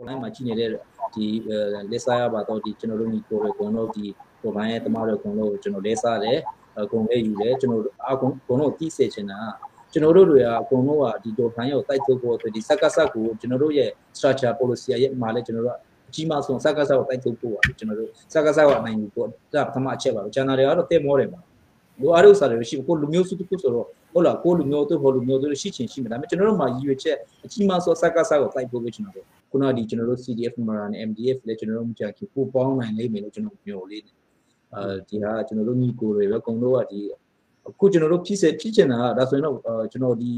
online မှာကြည့်နေတဲ့ဒီလက်စားရပါတော့ဒီကျွန်တော်တို့ညီကိုတွေအကုန်လုံးဒီဟိုဘိုင်းရဲ့တမတွေအကုန်လုံးကျွန်တော်လဲစားတယ်အကုန်လေးယူတယ်ကျွန်တော်အကုန်အကုန်လုံးတိစေချင်တာကျွန်တော်တို့တွေကအကုန်လုံးကဒီဒေါ်ဖိုင်းကိုတိုက်ထုတ်ဖို့ဆိုဒီစက်ကစက်ကိုကျွန်တော်တို့ရဲ့ structure policy ရဲ့မှာလဲကျွန်တော်တို့အကြီးမားဆုံးစက်ကစက်ကိုတိုက်ထုတ်ဖို့ပါကျွန်တော်တို့စက်ကစက်ကိုအနိုင်ယူဖို့ဒါပထမအချက်ပါပဲကျန်တာတွေကတော့တဲ့မောတယ်ပါ လိုအားလို့စားတယ်ရှိကိုလူမျိုးစုတစ်ခုဆိုတော့ဟုတ်လားကိုလူမျိုးတို့ဟိုလူမျိုးတို့ရှိချင်ရှိမှာဒါပေမဲ့ကျွန်တော်တို့မှာရည်ရွယ်ချက်အကြီးမားဆုံးစက်ကစက်ကိုတိုက်ဖို့ပဲကျွန်တော်တို့ခုနကဒီကျွန်တော်တို့ CDF မှာနဲ့ MDF လည်းကျွန်တော်တို့မကြခင်ပို့ပေါင်းနိုင်လိမ့်မယ်လို့ကျွန်တော်ပြောလေးတယ်အဲဒီဟာကျွန်တော်တို့ညီကိုတွေပဲအကုန်လုံးကဒီအခုကျွန်တော်တို့ဖြစ်စေဖြစ်ချင်တာကဒါဆိုရင်တော့ကျွန်တော်ဒီ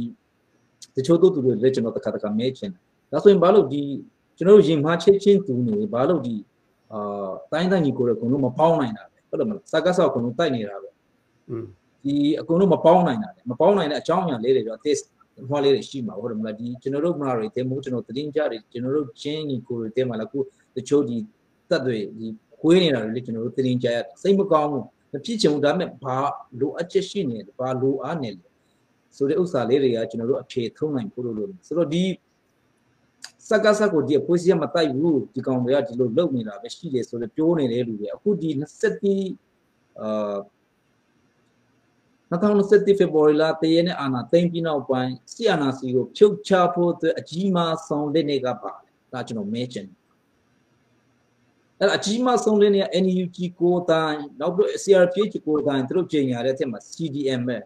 တချို့တို့သူတွေလည်းကျွန်တော်တခါတခါမဲချင်တယ်ဒါဆိုရင်ဘာလို့ဒီကျွန်တော်တို့ရင်မှားချင်းချင်းတူနေဘာလို့ဒီအာတိုင်းတိုင်းညီကိုတွေအကုန်လုံးမပေါင်းနိုင်တာပဲဟုတ်တယ်မလားစကားဆောက်အကုန်လုံးတိုက်နေတာပဲอืม ဒီအကုန်လုံးမပေါင်းနိုင်တာလေမပေါင်းနိုင်တဲ့အကြောင်းအရာလေးတွေတော့ test ဟောလေးတွေရှိမှာဟုတ်တယ်မလားဒီကျွန်တော်တို့မလားတွေတဲမို့ကျွန်တော်သတင်းကြတွေကျွန်တော်တို့ချင်းညီကိုတွေတဲမှာလားခုတချို့ဒီတက်တွေဒီခွေးနေတာတွေလေကျွန်တော်တို့သတင်းကြရစိတ်မကောင်းဘူးမဖြစ်ချင်ဘူးဒါပေမဲ့ဘာလိုအပ်ချက်ရှိနေလဲဘာလိုအားနေလဲဆိုတဲ့ဥစ္စာလေးတွေကကျွန်တော်တို့အဖြေထုံးနိုင်ဖို့လို့လို့ဆိုတော့ဒီစက္ကစကိုဒီအပွေးစီမတိုက်ဘူးဒီကောင်တွေကဒီလိုလုပ်နေတာပဲရှိတယ်ဆိုတော့ပြောနေတဲ့လူတွေအခုဒီ27အာ 2021ဖေဖော်ဝါရီလတရက်နဲ့အာနာသိမ့်ပြီးနောက်ပိုင်းဆီအာနာစီကိုဖြုတ်ချဖို့အတွက်အကြီးမားဆုံးလက်နေကပါဒါကျွန်တော်မဲချင်အဲ့အကြီးမားဆုံးလက်နေက NUG ကိုတိုင်းနောက်ပြီး CRPH ကိုတိုင်းသူတို့ပြင်ရတဲ့အထက်မှာ CDM ပဲ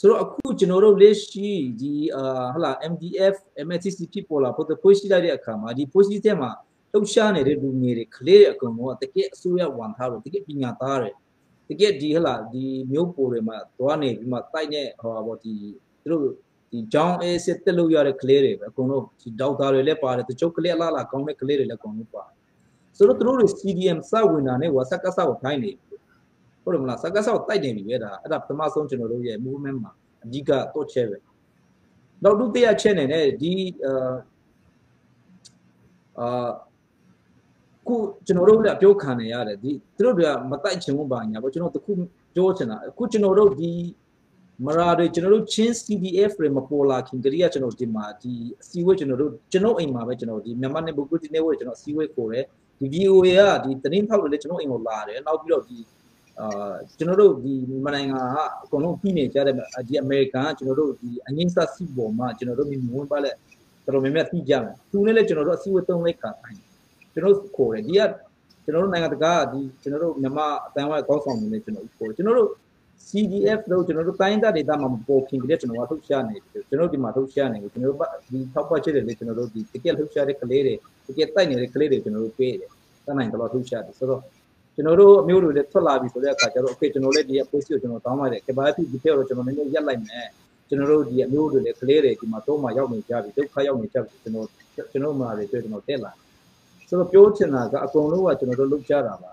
ဆိုတော့အခုကျွန်တော်တို့လက်ရှိဒီအာဟလာ MDF MSCC ဖြစ်ပေါ်လာဖို့တပွေးရှိလိုက်တဲ့အခါမှာဒီပွေးရှိတဲ့မှာလှုပ်ရှားနေတဲ့လူငယ်တွေကလေးအကုန်လုံးကတကယ်အစိုးရဝန်ထားလို့တကယ်ပညာသားတွေ တကယ်ဒီဟလာဒီမျိုးပိုတွေမှာသွားနေပြီးမှတိုက်နေဟောပေါ့ဒီသူတို့ဒီကြောင်းအေးစစ်တက်လို့ရတဲ့ကလေးတွေပဲအကုန်လုံးဒီဒေါက်တာတွေလည်းပါတယ်တချို့ကလေးအလားလားကောင်းတဲ့ကလေးတွေလည်းအကုန်လုံးပါတယ်ဆိုတော့သူတို့တွေ CDM စဝင်တာနဲ့ဝါစက်ကဆောက်ထိုင်းနေဟုတ်တယ်မလားစက်ကဆောက်တိုက်နေပြီပဲဒါအဲ့ဒါပထမဆုံးကျွန်တော်တို့ရဲ့ movement မှာအဓိကတော့ချက်ပဲနောက်ဒုတိယချက်နေနဲ့ဒီအာအာ ခုကျွန်တော်တို့လည်းအပြောခံနေရတယ်ဒီသူတို့တွေကမတိုက်ချင်ဘူးပါညာပေါ့ကျွန်တော်တခုပြောချင်တာအခုကျွန်တော်တို့ဒီမရာတွေကျွန်တော်တို့ချင်း CDF တွေမပေါ်လာခင်တည်းကကျွန်တော်ဒီမှာဒီအစည်းအဝေးကျွန်တော်တို့ကျွန်တော်အိမ်မှာပဲကျွန်တော်ဒီမြန်မာနဲ့ဘူကူတီနေဝေးကျွန်တော်အစည်းအဝေးခေါ်တယ်ဒီ VOA ကဒီတင်းထောက်တွေလည်းကျွန်တော်အိမ်ကိုလာတယ်နောက်ပြီးတော့ဒီအာကျွန်တော်တို့ဒီမြန်မာနိုင်ငံကအကုန်လုံးပြီးနေကြတဲ့ဒီအမေရိကန်ကကျွန်တော်တို့ဒီအငိမ့်ဆက်စီပေါ်မှာကျွန်တော်တို့မြင်ဝင်ပါလဲတော်တော်များများသိကြတယ်သူနဲ့လည်းကျွန်တော်တို့အစည်းအဝေးသုံးလိုက်ခါတိုင်း ကျွန်တော်ခေါ်တယ်ဒီကကျွန်တော်တို့နိုင်ငံတကာဒီကျွန်တော်တို့မြန်မာအတန်းဝိုင်းကောင်းဆောင်နေတယ်ကျွန်တော်ခေါ်တယ်ကျွန်တော်တို့ CDF လို့ကျွန်တော်တို့တိုင်းသားဒေသမှာမပေါ်ခင်ကလေးကျွန်တော်ကထုတ်ရှားနေတယ်ကျွန်တော်ဒီမှာထုတ်ရှားနေတယ်ကျွန်တော်တို့ဒီထောက်ပတ်ချက်တွေလေကျွန်တော်တို့ဒီတကယ်ထုတ်ရှားတဲ့ကလေးတွေတကယ်တိုက်နေတဲ့ကလေးတွေကျွန်တော်တို့ပေးတယ်တန်းနိုင်တော့ထုတ်ရှားတယ်ဆိုတော့ကျွန်တော်တို့အမျိုးတွေလည်းထွက်လာပြီဆိုတဲ့အခါကျတော့ okay ကျွန်တော်လည်းဒီ post ကိုကျွန်တော်တောင်းလိုက်တယ် capacity ဒီပြောတော့ကျွန်တော်လည်းရက်လိုက်မယ်ကျွန်တော်တို့ဒီအမျိုးတွေလည်းကလေးတွေဒီမှာတော့မှရောက်နေကြပြီဒုက္ခရောက်နေကြပြီကျွန်တော်ကျွန်တော်မှာတွေတွေ့ကျွန်တော်တက်လာ ဆိုတော့ပြောချင်တာကအကုန်လုံးကကျွန်တော်တို့လုပ်ကြတာပါ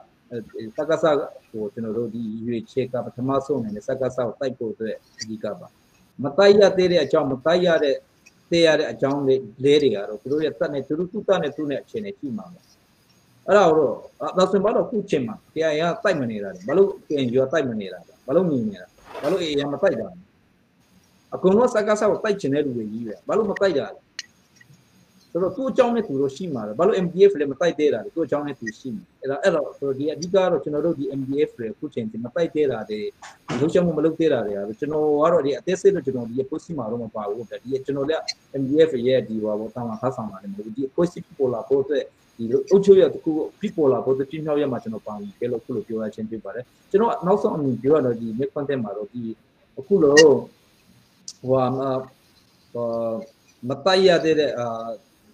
စက္ကစကိုကျွန်တော်တို့ဒီရွေချက်ကပထမဆုံးအနေနဲ့စက္ကစကိုတိုက်ဖို့အတွက်အဓိကပါမတိုက်ရသေးတဲ့အကြောင်းမတိုက်ရတဲ့သေးရတဲ့အကြောင်းလေးလေးတွေကတော့သူတို့ရဲ့တက်နဲ့သူတို့သူ့တက်နဲ့သူ့နဲ့အခြေအနေရှိမှာပါအဲ့ဒါတော့ဒါဆိုရင်ဘာလို့ခုချိန်မှာတရားရတိုက်မနေတာလဲဘာလို့ KNU ကတိုက်မနေတာလဲဘာလို့မြင်နေတာဘာလို့ AA မတိုက်တာလဲအကုန်လုံးစက္ကစကိုတိုက်ချင်တဲ့လူတွေကြီးပဲဘာလို့မတိုက်တာလဲ ဆိုတော့သူ့အကြောင်းနဲ့သူတို့ရှိမှာပဲဘာလို့ MDF လည်းမတိုက်သေးတာလဲသူ့အကြောင်းနဲ့သူရှိမှာအဲ့ဒါအဲ့တော့ဆိုဒီအဓိကတော့ကျွန်တော်တို့ဒီ MDF တွေအခုချိန်ဒီမတိုက်သေးတာတွေလှုပ်ရှားမှုမလုပ်သေးတာတွေကတော့ကျွန်တော်ကတော့ဒီအသေးစိတ်တော့ကျွန်တော်ဒီ post မှာတော့မပါဘူးဗျဒီကျွန်တော်လည်း MDF ရဲ့ဒီဘာဘောတောင်းတာဖတ်ဆောင်တာလည်းမဟုတ်ဘူးဒီ post ပေါ်လာဖို့အတွက်ဒီအုပ်ချုပ်ရတခုဖြစ်ပေါ်လာဖို့အတွက်ပြင်းမြောက်ရမှာကျွန်တော်ပါဝင်ခဲ့လို့ခုလိုပြောရချင်းဖြစ်ပါတယ်ကျွန်တော်နောက်ဆုံးအမြင်ပြောရတော့ဒီ make content မှာတော့ဒီအခုလို့ဟိုဟာမတိုက်ရတဲ့အာ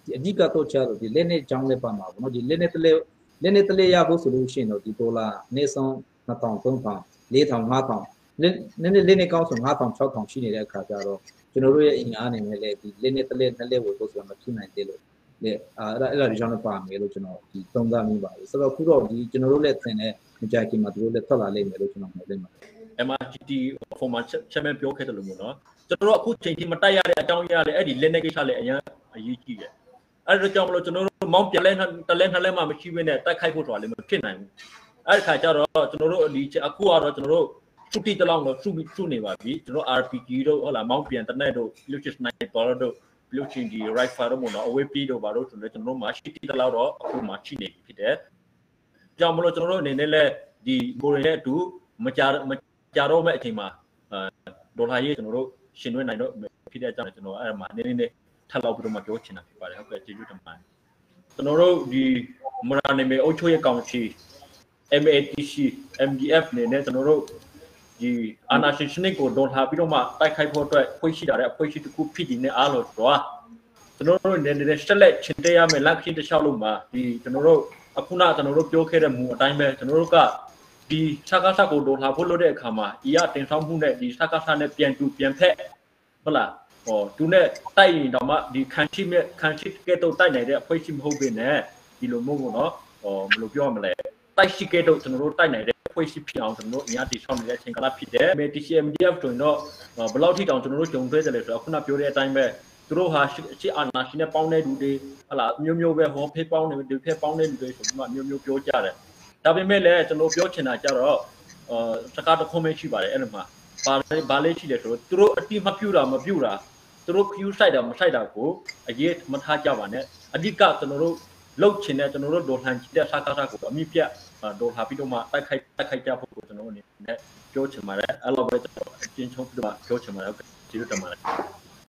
ဒီအဓိကတော့ချတော့ဒီလက်နဲ့ကြောင်းလက်ပါမှာပေါ့နော်ဒီလက်နဲ့တလက်လက်နဲ့တလက်ရဖို့ဆိုလို့ရှိရင်တော့ဒီဒေါ်လာနေ့ဆုံး2000 3000 4000 5000လက်နဲ့လက်နဲ့ကောင်းဆို5000 6000ရှိနေတဲ့အခါကျတော့ကျွန်တော်တို့ရဲ့အင်အားအနေနဲ့လည်းဒီလက်နဲ့တလက်နှစ်လက်ဝယ်ဖို့ဆိုတာမဖြစ်နိုင်သေးလို့လေအဲ့ဒါအဲ့ဒါဒီကြောင့်ပါမယ်လို့ကျွန်တော်ဒီသုံးသပ်မိပါတယ်ဆိုတော့ခုတော့ဒီကျွန်တော်တို့လည်းသင်တဲ့မကြိုက်ခင်မှာသူတို့လည်းထွက်လာလိမ့်မယ်လို့ကျွန်တော်မျှော်လင့်ပါတယ် MRGT format ချက်မဲ့ပြောခဲ့တယ်လို့မျိုးနော်ကျွန်တော်တို့အခုချိန်ထိမတိုက်ရတဲ့အကြောင်းအရာလည်းအဲ့ဒီ Linux ကိစ္စလည်းအရင်အရေးကြီးတယ် အဲ့ဒါကြောင့်မလို့ကျွန်တော်တို့မောင်းပြလဲတလဲနှစ်လဲမှမရှိဘဲနဲ့တိုက်ခိုက်ဖို့တော့လည်းမဖြစ်နိုင်ဘူးအဲ့ဒီခါကျတော့ကျွန်တော်တို့ဒီအခုကတော့ကျွန်တော်တို့စုတိတလောက်တော့စုစုနေပါပြီကျွန်တော် RPG တို့ဟုတ်လားမောင်းပြန်တနက်တို့ Lucius Sniper တို့ပြီးလို့ချင်းဒီ rifle တော့မနော်အဝေးပြီးတော့ဘာလို့ဆိုလဲကျွန်တော်တို့မှာရှိတိတလောက်တော့အခုမှရှိနေပြီဖြစ်တယ်ကြောင့်မလို့ကျွန်တော်တို့အနေနဲ့လည်းဒီကိုရီရဲ့အတူမကြမကြတော့မဲ့အချိန်မှာအဲဒေါ်လာရေးကျွန်တော်တို့ရှင်တွဲနိုင်တော့ဖြစ်တဲ့အကြောင်းကျွန်တော်အဲ့ဒါမှာနည်းနည်းလေး ထပ်လောက်ပြီးတော့မှပြောချင်တာဖြစ်ပါတယ်ဟုတ်ကဲ့ကျေးဇူးတင်ပါတယ်ကျွန်တော်တို့ဒီမရနေမေအုတ်ချိုရဲ့ကောင်စီ MATC MDF နေနဲ့ကျွန်တော်တို့ဒီအာနာရှင်စနစ်ကိုဒေါ်လာပြီးတော့မှတိုက်ခိုက်ဖို့အတွက်ဖွင့်ရှိတာတဲ့ဖွင့်ရှိတစ်ခုဖြစ်ဒီနဲ့အားလို့တော့ကျွန်တော်တို့နေနေဆက်လက်ချင်တဲ့ရမယ်လက်ခင်းတစ်လျှောက်လုံးမှာဒီကျွန်တော်တို့အခုနကျွန်တော်တို့ပြောခဲ့တဲ့မူအတိုင်းပဲကျွန်တော်တို့ကဒီစကားစကိုဒေါ်လာဖို့လုပ်တဲ့အခါမှာအီရတင်ဆောင်မှုနဲ့ဒီစကားစနဲ့ပြန်တူပြန်ဖက်ဟုတ်လား ဟောသူနဲ့တိုက်ရင်တော့မှဒီခန်ချိမဲ့ခန်ချိကဲတော့တိုက်နိုင်တဲ့အဖွဲ့ရှိမဟုတ်ဘဲနဲ့ဒီလိုမျိုးပေါ့နော်ဟောဘယ်လိုပြောရမလဲတိုက်ရှိကဲတော့ကျွန်တော်တို့တိုက်နိုင်တဲ့ဖွဲ့ရှိဖြစ်အောင်ကျွန်တော်တို့အများကြီးဆောင်နေတဲ့အချိန်ကာလဖြစ်တယ်။ MTCMDF တွင်တော့ဘယ်လောက်ထိတောင်ကျွန်တော်တို့ဂျုံသွဲကြလဲဆိုတော့ခုနပြောတဲ့အတိုင်းပဲသူတို့ဟာရှစ်အာနာရှင်နဲ့ပေါင်းတဲ့လူတွေဟလာမျိုးမျိုးပဲဟောဖေးပေါင်းနေဒီဖေးပေါင်းတဲ့လူတွေဆိုပြီးမှမျိုးမျိုးပြောကြတယ်။ဒါပေမဲ့လည်းကျွန်တော်ပြောချင်တာကြတော့အာစကားတစ်ခုမှရှိပါတယ်အဲ့လိုမှာဘာလဲဘာလဲရှိတယ်ဆိုတော့သူတို့အတိမပြူတာမပြူတာ သူတို့ queue site တာမ site တာကိုအရေးမထားကြပါနဲ့အဓိကကျွန်တော်တို့လုတ်ချင်တဲ့ကျွန်တော်တို့ဒေါ်လှန်ချတဲ့စားကားစားကိုအမိပြတ်ဒေါ်လာပြီးတော့မှတိုက်ခိုက်တိုက်ခိုက်ကြဖို့ကျွန်တော်အနေနဲ့ပြောချင်ပါတယ်အဲ့လိုပဲကျွန်တော်အချင်းချင်းပြီးတော့ပြောချင်ပါတယ်ကျေးဇူးတင်ပါတယ်